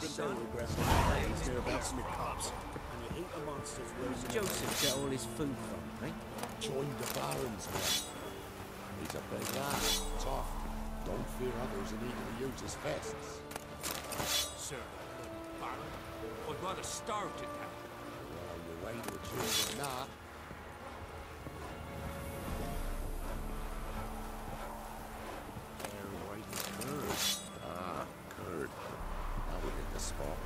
so aggressive nowadays near about Smith Cups. And you eat the monsters where's Joseph get all his food from, eh? Joined the Barons, man. He's a big lad, tough. Don't fear others and eager to use his fists. Sir, bloody Baron. I'd rather starve to death. Well, you wait till children spot.